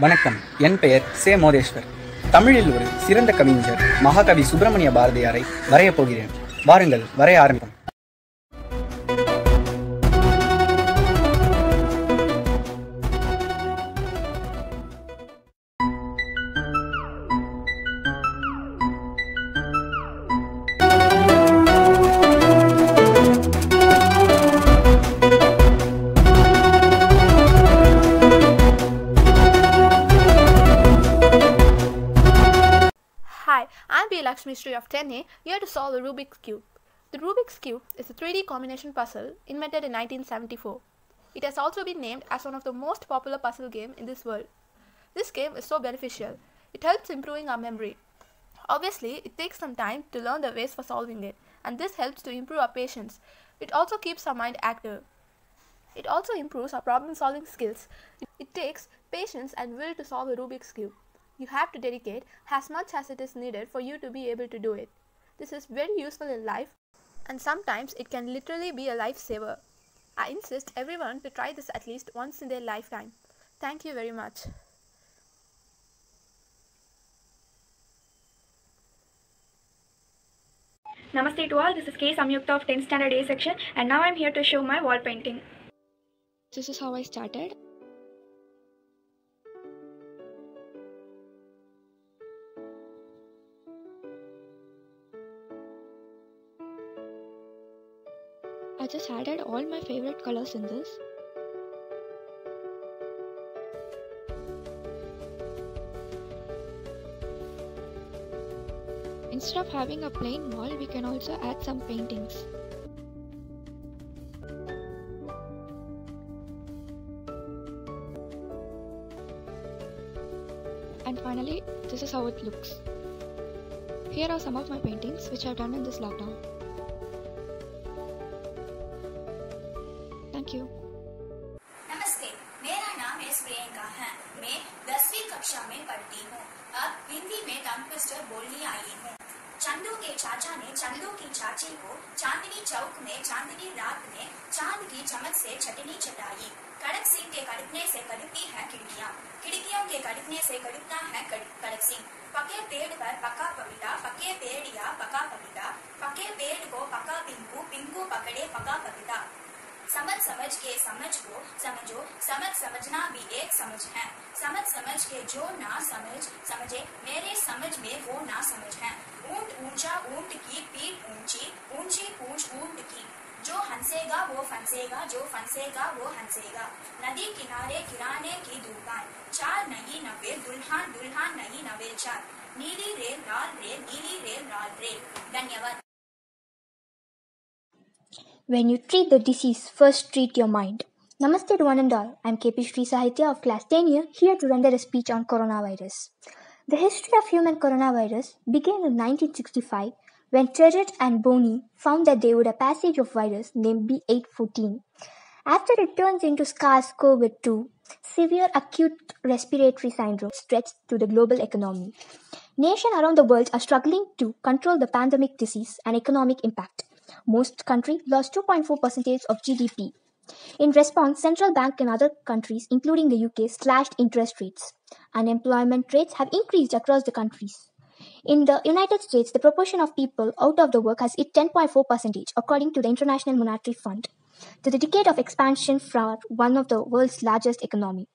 வணக்கம். என் பெயர் சே மோதேஸ்வர். தமிழில் ஒரு சிறந்த கவிஞர் மகாகவி சுப்பிரமணிய பாரதியாரை வரையப் போகிறேன். வாருங்கள் வரைய ஆரம்பிப்போம். Solve the Rubik's Cube. The Rubik's Cube is a 3D combination puzzle invented in 1974. It has also been named as one of the most popular puzzle game in this world. This game is so beneficial. It helps improving our memory. Obviously, it takes some time to learn the ways for solving it, and this helps to improve our patience. It also keeps our mind active. It also improves our problem solving skills. It takes patience and will to solve a Rubik's Cube. You have to dedicate as much as it is needed for you to be able to do it. This is very useful in life and sometimes it can literally be a lifesaver. I insist everyone to try this at least once in their lifetime. Thank you very much. Namaste to all, this is K. Samyukta of 10th Standard A section and now I'm here to show my wall painting. This is how I started. All my favorite colors in this. Instead of having a plain wall, we can also add some paintings. And finally, this is how it looks. Here are some of my paintings which I've done in this lockdown. समझ के समझ को समझो। समझ समझना भी एक समझ है। समझ समझ के जो ना समझ समझे, मेरे समझ में वो ना समझ है। ऊँट ऊँचा ऊँट की पीठ ऊँची ऊँची पूछ ऊँट की। जो हंसेगा वो फंसेगा, जो फंसेगा वो हंसेगा। नदी किनारे किराने की दुकान, चार नहीं नवे दुल्हन दुल्हन नहीं नवे चार। नीली रेल, लाल रेल, नीली रेल, लाल रेल। धन्यवाद। When you treat the disease, first treat your mind. Namaste to one and all. I'm KP Sri Sahitya of class 10 year, here to render a speech on coronavirus. The history of human coronavirus began in 1965 when Tyrrell and Bynoe found that they would a passage of virus named B814. After it turns into SARS-CoV-2, severe acute respiratory syndrome stretched to the global economy. Nations around the world are struggling to control the pandemic disease and economic impact. Most countries lost 2.4% of GDP. In response, central bank in other countries, including the UK, slashed interest rates. Unemployment rates have increased across the countries. In the United States, the proportion of people out of the work has hit 10.4%, according to the International Monetary Fund. To the decade of expansion for one of the world's largest economy.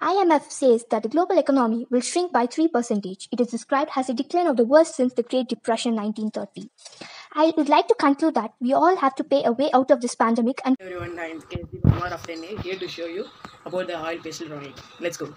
IMF says that the global economy will shrink by 3%. It is described as a decline of the worst since the Great Depression 1930. I would like to conclude that we all have to pay a way out of this pandemic and everyone, I am KC Kumar of 10A here to show you about the oil pastel drawing. Let's go.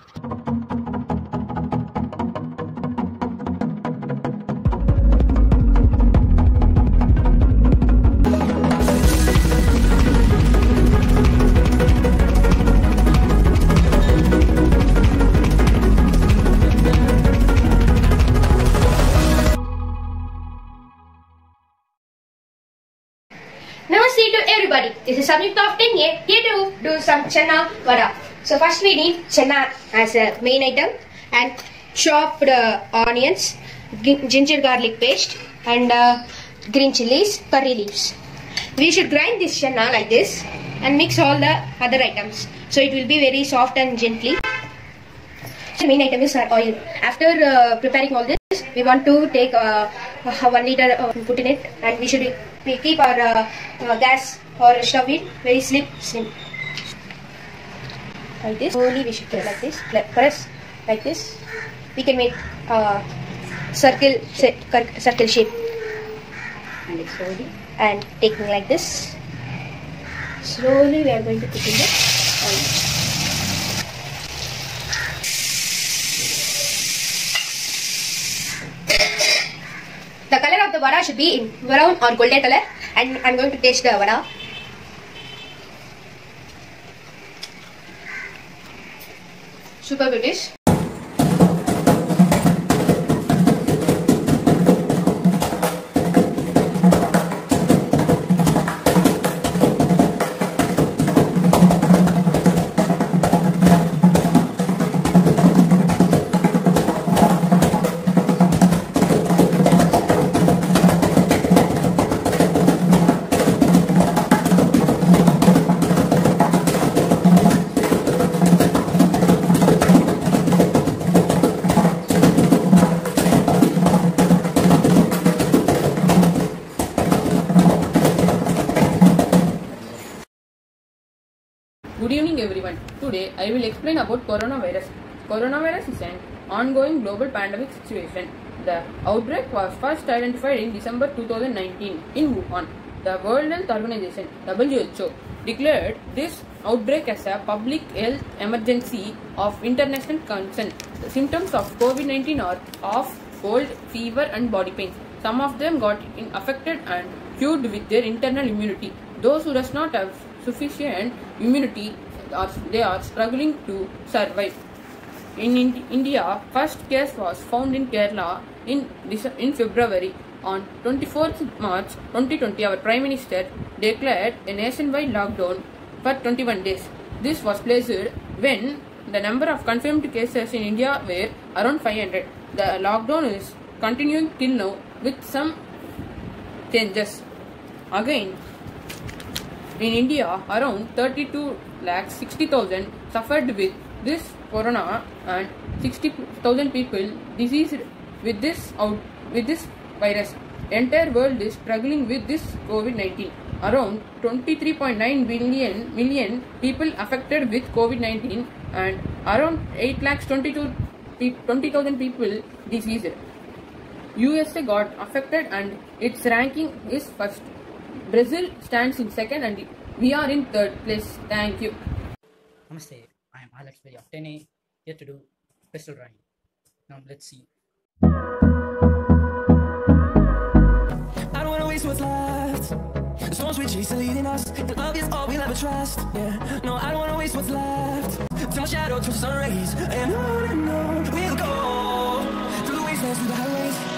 Everybody. This is Samyukta of 10A here to do some chana vada. So first we need chana as a main item and chopped uh, onions, ginger garlic paste and uh, green chilies, curry leaves. We should grind this chana like this and mix all the other items. So it will be very soft and gently. The main item is uh, oil. After uh, preparing all this, we want to take uh, uh, one liter uh, put in it, and we should we keep our uh, uh, gas or stove it very slim, slim. Like this. Slowly we should like this. Press like this. We can make uh, circle circle shape. And slowly and taking like this. Slowly we are going to put in the oil. The color of the vada should be in brown or golden color and I'm going to taste the vada. Super bin ich. Explain about coronavirus. Coronavirus is an ongoing global pandemic situation. The outbreak was first identified in December 2019 in Wuhan. The World Health Organization WHO declared this outbreak as a public health emergency of international concern. The symptoms of COVID-19 are cough, cold, fever and body pains. Some of them got affected and cured with their internal immunity. Those who does not have sufficient immunity are they are struggling to survive. In Ind- India, first case was found in Kerala in in February. On 24th March 2020, our Prime Minister declared a nationwide lockdown for 21 days. This was placed when the number of confirmed cases in India were around 500. The lockdown is continuing till now with some changes. Again, in India, around 32 lakhs 60,000 suffered with this corona and 60,000 people diseased with this out with this virus. Entire world is struggling with this COVID-19. Around 23.9 billion million people affected with COVID-19 and around 8 lakhs 22 20,000 people diseased. USA got affected and its ranking is first. Brazil stands in second and we are in third place. Thank you. Namaste, I am Alex of 10A, here to do pastel drawing. Now let's see. I don't wanna waste what's left. The storms we chase are leading us, and love is all we'll ever trust. Yeah, no, I don't wanna waste what's left. Till my shadow turns to sun rays, and on and on we'll go through the wastelands, through the highways,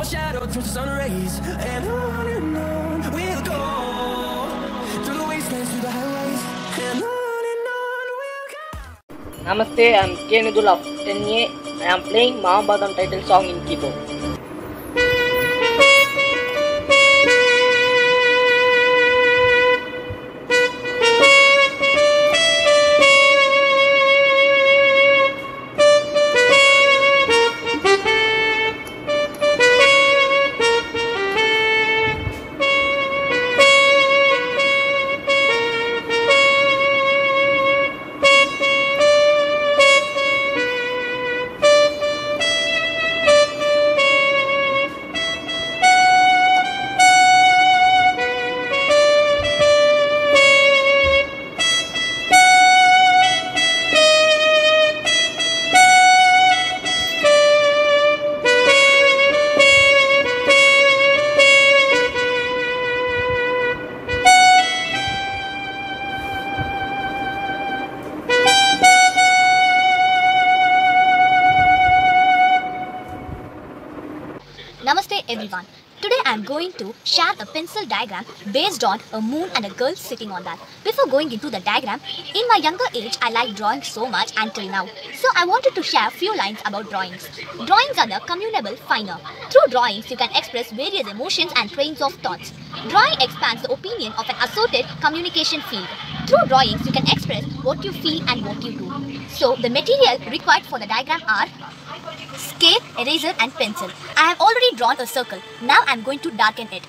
my shadow turns to sun rays, and on and on we'll go through the wastelands, through the highways, and on and on we'll go. Namaste, I am K. Nidul of 10A. I am playing Mahabharadam title song in keyboard. Everyone. Today I am going to share a pencil diagram based on a moon and a girl sitting on that. Before going into the diagram, in my younger age I liked drawing so much until now. So I wanted to share a few lines about drawings. Drawings are the communicable finer. Through drawings you can express various emotions and trains of thoughts. Drawing expands the opinion of an assorted communication field. Through drawings you can express what you feel and what you do. So the material required for the diagram are scale, eraser and pencil. I have already drawn a circle. Now I am going to darken it.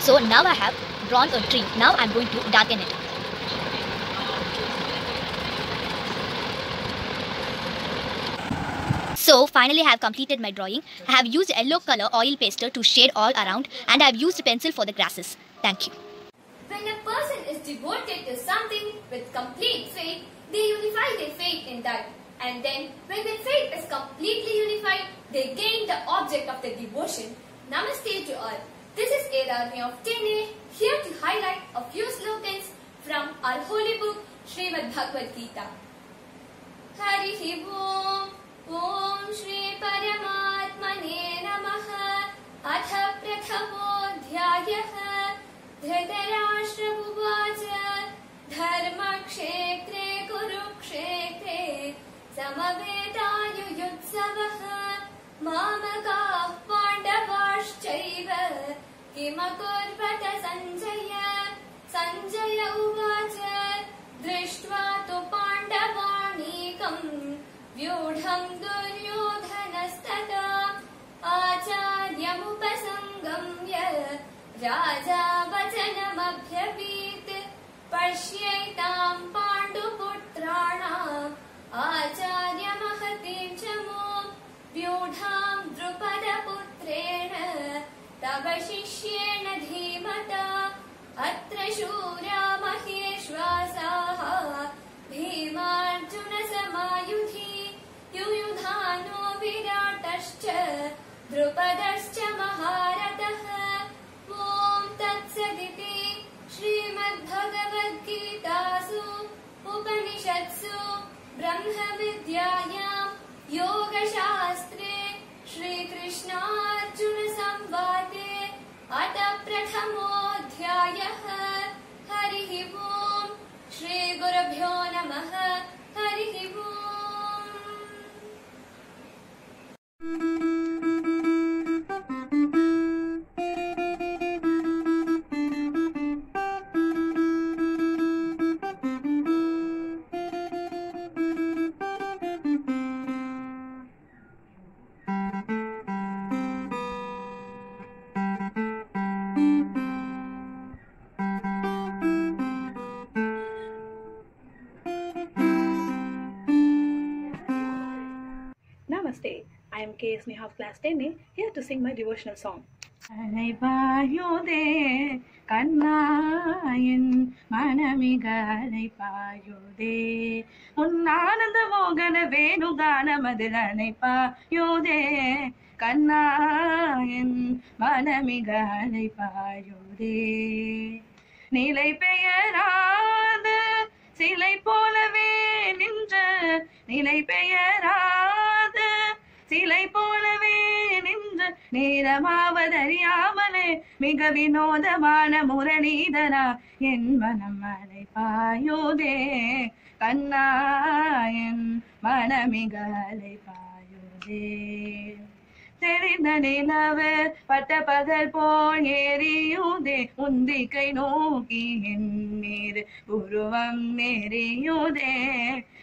So now I have drawn a tree. Now I am going to darken it. So finally I have completed my drawing. I have used yellow color oil pastel to shade all around and I have used pencil for the grasses. Thank you. When a person is devoted to something with complete faith, they unify their faith in that. And then, when their faith is completely unified, they gain the object of their devotion. Namaste to all. This is Army of Tene, here to highlight a few slokas from our holy book, Srimad Bhagavad Gita. Hari Om Om Shri Paramatmane Namaha Atha धृतराष्ट्रमुवाच धर्मक्षेत्रे कुरुक्षेत्रे समवेतायुयुत्सवः मामकाः पाण्डवाश्चैव किमकुर्वत सञ्जय? सञ्जय उवाच दृष्ट्वा तु पाण्डवाणीकम् व्यूढम् दुर्योधनस्तदा आचार्यमुपसङ्गम्य राजा वचनमभ्यवीत् पश्यैताम् पाण्डुपुत्राणाम् आचार्यमहतीम् च मो व्यूढाम् द्रुपदपुत्रेण। तव शिष्येण धीमता अत्र शूरा महेश्वासाः भीमार्जुनसमायुधि युयुधानो विराटश्च द्रुपदश्च महारथः श्रीमद्भगवद्गीतासु उपनिषत्सु ब्रह्मविद्यायां योगशास्त्रे श्रीकृष्णार्जुनसंवादे अत प्रथमोऽध्यायः। हरिः ॐ श्रीगुरुभ्यो नमः। हरिः ॐ Namaste. I am K. Sneha of class 10A here to sing my devotional song. அலைபாயுதே கண்ணாயன் மனமிக அலைபாயுதே உன்னானந்த மோகன வேணுகான வேணுகானமதில் அணைப்பாயுதே கண்ணாயன் மனமிக அலைபாயுதே நிலை பெயராத சிலை போலவே நின்ற நிலை பெயரா சிலை போலவே நின்று நேரமாவதறியாமலே மிக வினோதமான முரளிதரா என் மனம் அலைபாயுதே கண்ணாயன் மனமிக அலைபாயுதே தெரிந்த நிலவு பட்ட பகல் போல் எரியுதே உந்திக்கை நோக்கி என் மீது உருவம் நெறியுதே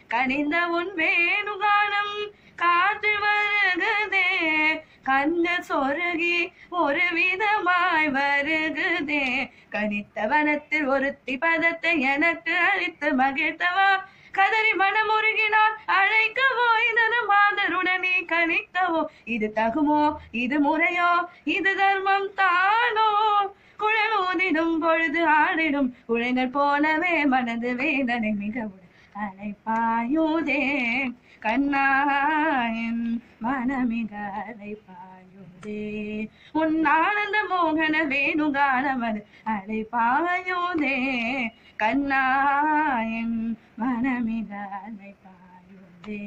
கனிந்த உன் வேணுகானம் காற்று வருகுதே கண்கள் சொருகி ஒரு விதமாய் வருகுதே. கனித்த வனத்தில் ஒருத்தி பதத்தை எனக்கு அளித்து மகிழ்த்தவா? கதறி மனம் உருகினால் அழைக்கவோ? இதன மாதருடனே கணிக்கவோ இது தகுமோ? இது முறையோ? இது தர்மம் தானோ? குழல் ஊதிடும் பொழுது ஆடிடும். குழைகள் போலவே மனது வேதனை மிகவும் அலைப்பாயுதே கண்ணாயன் மனமிக அலைப்பாயுதே. உன் ஆனந்த மோகன வேணுகானமது Alaipayuthey கண்ணாயன் மனமிக Alaipayuthey.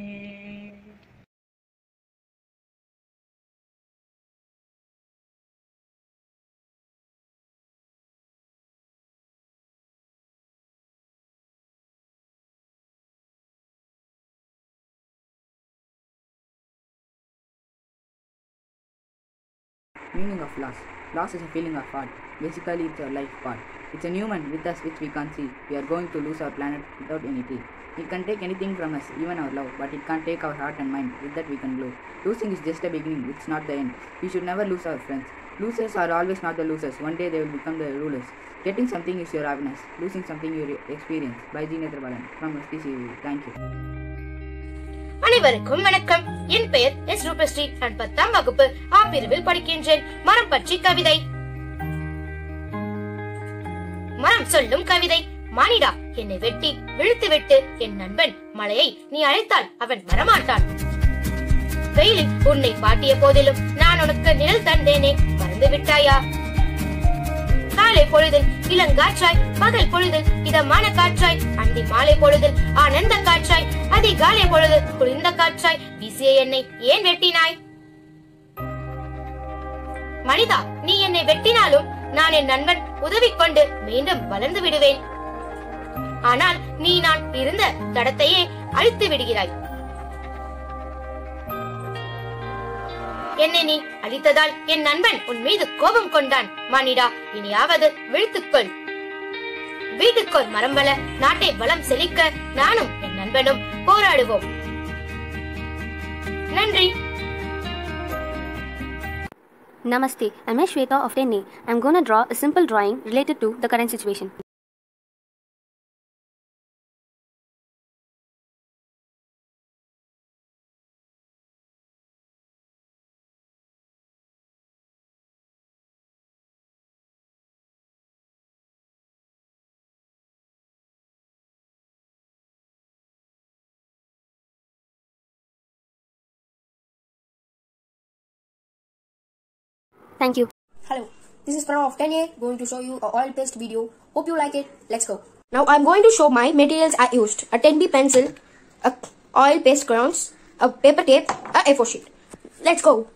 Meaning of loss. Loss is a feeling of heart. Basically, it's a life part. It's a human with us which we can't see. We are going to lose our planet without anything. It can take anything from us, even our love, but it can't take our heart and mind. With that, we can glow. Losing is just a beginning, it's not the end. We should never lose our friends. Losers are always not the losers. One day they will become the rulers. Getting something is your happiness. Losing something you experience. By G. Netrabalan from SPCV. Thank you. அனைவருக்கும் வணக்கம். என் பெயர் S Roopasri. நான் பத்தாம் வகுப்பு ஆ பிரிவில் படிக்கின்றேன். மரம் பற்றி கவிதை. மரம் சொல்லும் கவிதை. மானிடா என்னை வெட்டி விழுத்து விட்டு என் நண்பன் மலையை நீ அழைத்தால் அவன் வரமாட்டான் வெயிலில் உன்னை பாட்டிய போதிலும் நான் உனக்கு நிழல் தந்தேனே. மறந்து விட்டாயா? காலை பொழுதில் இளங்காற்றாய் பகல் பொழுதில் இதமான காற்றாய் அந்தி மாலை பொழுதில் ஆனந்த காற்றாய் அதிகாலை பொழுது குளிர்ந்த காற்றாய் வீசிய என்னை ஏன் வெட்டினாய்? மனிதா நீ என்னை வெட்டினாலும் நான் என் நண்பன் உதவி கொண்டு மீண்டும் வளர்ந்து விடுவேன். ஆனால் நீ நான் இருந்த தடத்தையே அழித்து விடுகிறாய். என்னை நீ அழித்ததால் என் நண்பன் உன் மீது கோபம் கொண்டான். மானிடா இனியாவது விழித்துக்கொள். வீட்டுக்கோர் மரம் வள நாட்டை வளம் செழிக்க நானும் என் நண்பனும் போராடுவோம். நன்றி. Namaste, I'm Shweta of 10A. I'm gonna draw a simple drawing related to the current situation. Thank you. Hello, this is Pranav of 10A going to show you a oil paste video. Hope you like it. Let's go. Now I'm going to show my materials I used. A 10B pencil, a oil paste crayons, a paper tape, a A4 sheet. Let's go.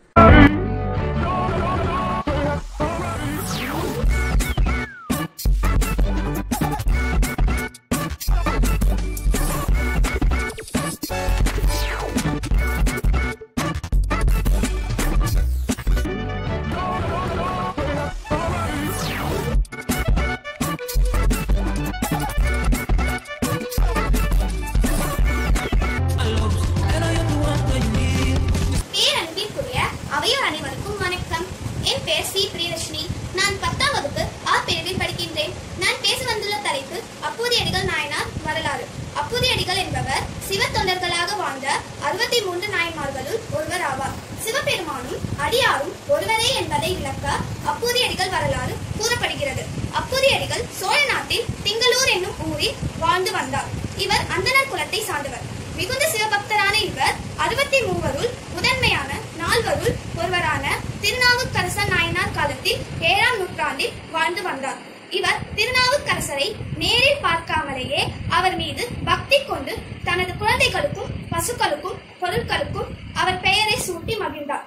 அறுபத்தி மூன்று நாயன்மார்களுள் ஒருவர் ஆவார். சிவபெருமானும் அடியாரும் ஒருவரே என்பதை விளக்க அப்பூதியடிகள் வரலாறு கூறப்படுகிறது. அப்பூதியடிகள் சோழ நாட்டில் திங்களூர் என்னும் ஊரில் வாழ்ந்து வந்தார். இவர் அந்தனர் குலத்தை சார்ந்தவர். மிகுந்த சிவபக்தரான இவர் அறுபத்தி மூவருள் முதன்மையான நால்வருள் ஒருவரான திருநாவுக்கரசர் நாயனார் காலத்தில் ஏழாம் நூற்றாண்டில் வாழ்ந்து வந்தார். இவர் திருநாவுக்கரசரை நேரில் பார்க்காமலேயே அவர் மீது பக்தி கொண்டு தனது குழந்தைகளுக்கும் பசுக்களுக்கும் பொருட்களுக்கும் அவர் பெயரை சூட்டி மகிழ்ந்தார்.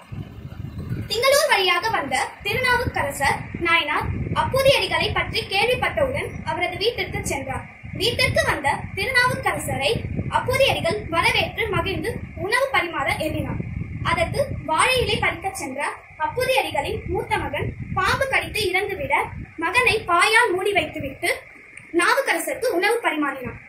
திங்களூர் வழியாக வந்த திருநாவுக்கரசர் நாயனார் அப்பூதியடிகளை பற்றி கேள்விப்பட்டவுடன் அவரது வீட்டிற்கு சென்றார். வீட்டிற்கு வந்த திருநாவுக்கரசரை அப்பூதியடிகள் வரவேற்று மகிழ்ந்து உணவு பரிமாற எண்ணினார். அதற்கு வாழை இலை பறிக்கச் சென்ற அப்பூதியடிகளின் மூத்த மகன் பாம்பு கடித்து இறந்துவிட மகனை பாயால் மூடி வைத்துவிட்டு நாவுக்கரசருக்கு உணவு பரிமாறினான்.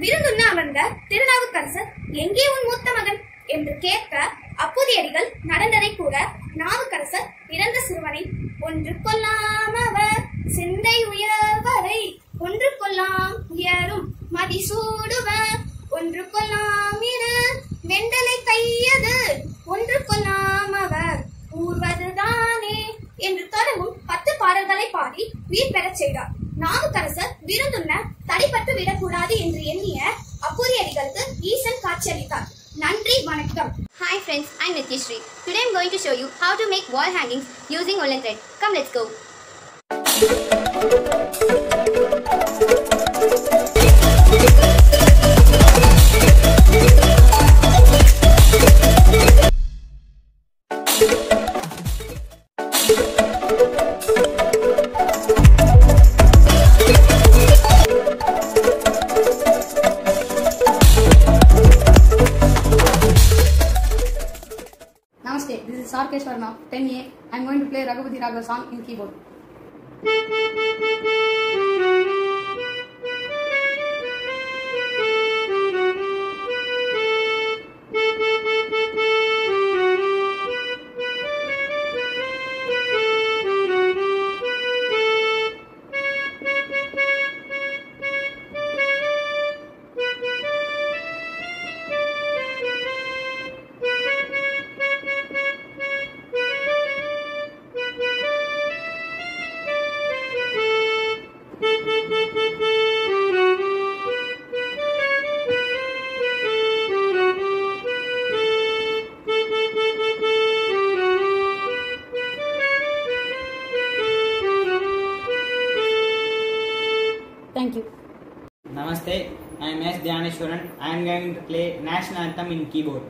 விருந்துண்ண அமர்ந்த திருநாவுக்கரசர் எங்கே உன் மூத்த மகன்? என்று கேட்க அப்பூதியடிகள் நடந்ததை கூற நாவுக்கரசர் இறந்த சிறுவனை ஒன்று கொல்லாம் அவர். சிந்தை உயர்வரை ஒன்று கொல்லாம் உயரும். மதிசூ hangings using woolen thread. Come let's go. का गोस्वामी इनकी बोली। Bang and play national anthem in keyboard.